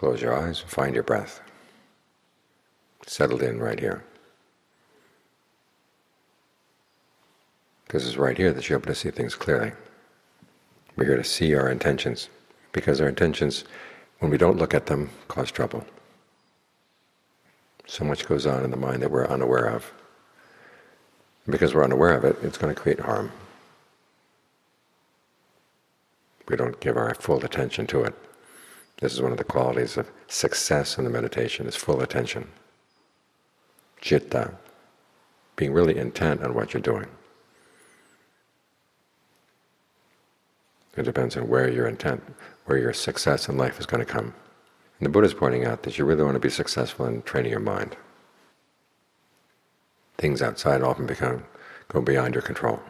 Close your eyes, and find your breath. Settled in right here. Because it's right here that you're able to see things clearly. We're here to see our intentions, because our intentions, when we don't look at them, cause trouble. So much goes on in the mind that we're unaware of. And because we're unaware of it, it's going to create harm. We don't give our full attention to it. This is one of the qualities of success in the meditation, is full attention. Citta, being really intent on what you're doing. It depends on where your intent, where your success in life is going to come. And the Buddha is pointing out that you really want to be successful in training your mind. Things outside often become go beyond your control.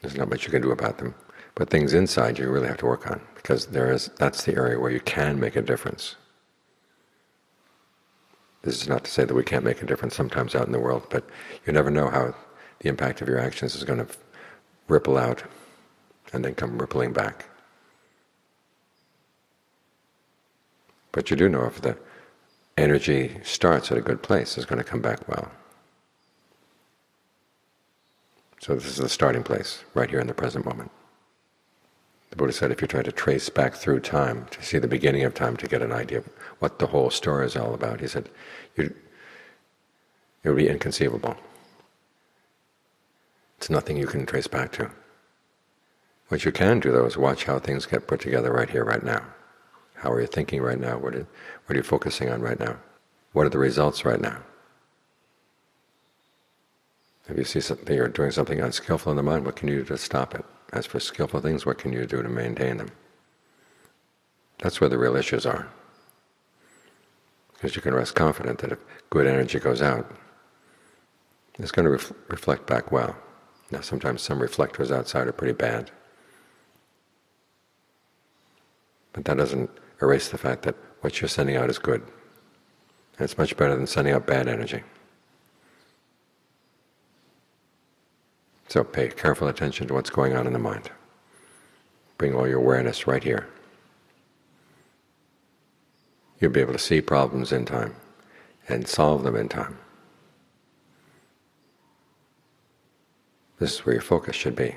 There's not much you can do about them. But things inside you really have to work on, because there is that's the area where you can make a difference. This is not to say that we can't make a difference sometimes out in the world, but you never know how the impact of your actions is going to ripple out and then come rippling back. But you do know if the energy starts at a good place, it's going to come back well. So this is the starting place, right here in the present moment. The Buddha said if you try to trace back through time, to see the beginning of time, to get an idea of what the whole story is all about, he said, it would be inconceivable. It's nothing you can trace back to. What you can do, though, is watch how things get put together right here, right now. How are you thinking right now? What are, what are you focusing on right now? What are the results right now? If you see something, you're doing something unskillful in the mind, what can you do to stop it? As for skillful things, what can you do to maintain them? That's where the real issues are. Because you can rest confident that if good energy goes out, it's going to ref reflect back well. Now sometimes some reflectors outside are pretty bad. But that doesn't erase the fact that what you're sending out is good. And it's much better than sending out bad energy. So pay careful attention to what's going on in the mind. Bring all your awareness right here. You'll be able to see problems in time and solve them in time. This is where your focus should be.